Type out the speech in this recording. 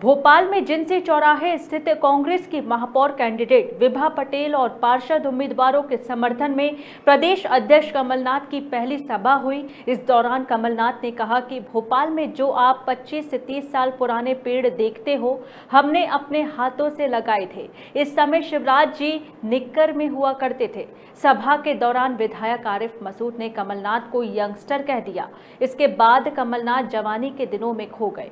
भोपाल में जिनसी चौराहे स्थित कांग्रेस की महापौर कैंडिडेट विभा पटेल और पार्षद उम्मीदवारों के समर्थन में प्रदेश अध्यक्ष कमलनाथ की पहली सभा हुई। इस दौरान कमलनाथ ने कहा कि भोपाल में जो आप 25 से 30 साल पुराने पेड़ देखते हो, हमने अपने हाथों से लगाए थे। इस समय शिवराज जी निक्कर में हुआ करते थे। सभा के दौरान विधायक आरिफ मसूद ने कमलनाथ को यंगस्टर कह दिया। इसके बाद कमलनाथ जवानी के दिनों में खो गए।